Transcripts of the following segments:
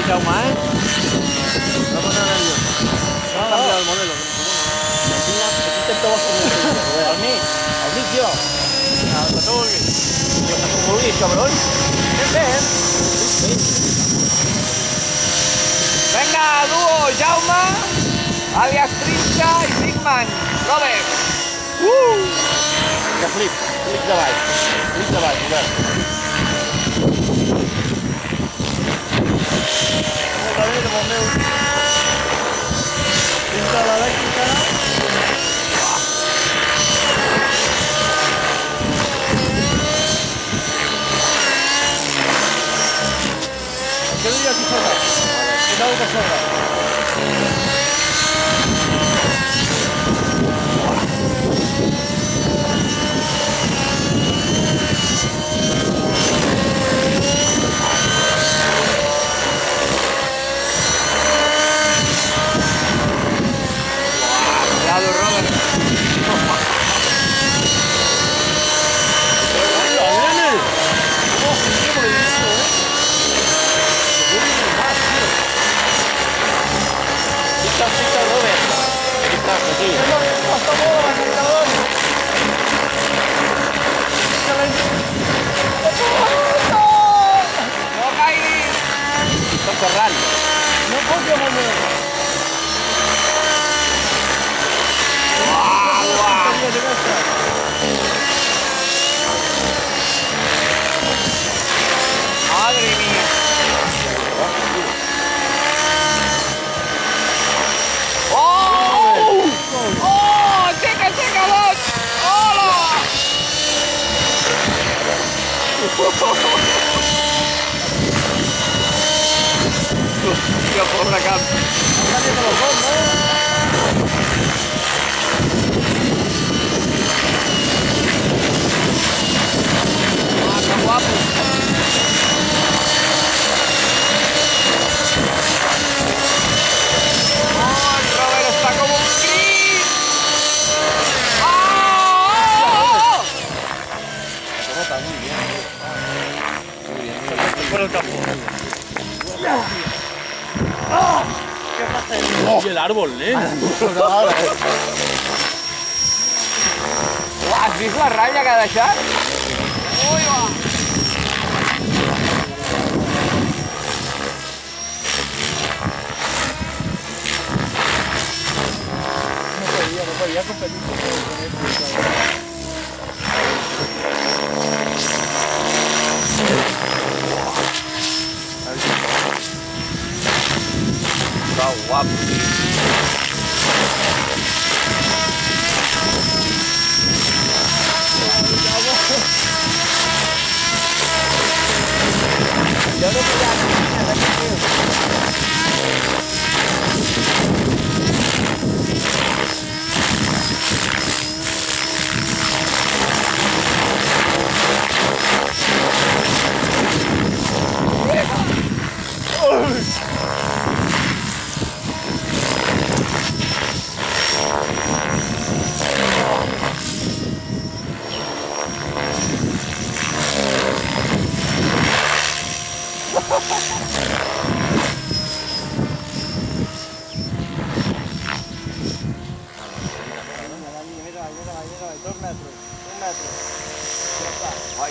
el Jaume, eh? No posa nerviós. No, no, no. el modelo. Aquí, aquí te'n vas com Al mig, al mig jo. Ah, que tu vulguis. que tu vulguis, cabrón. Anem bé, Vinga, duo, Jaume, alias Trinxa i Sigman. Robert. Uh! Que flip, flip de baix. Flip de baix, Robert. meu. Instalar Que que sobra. Cuidado que Виктор Ровен. Виктор Сергей. Corral. Fica fora da casa. ¡Oh! Y el árbol, ¿eh? Uah, has visto la raya que ha dejado? ¡Uy, va!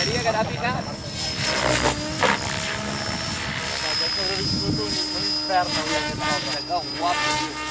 चलिए अगर आप ना Thank you.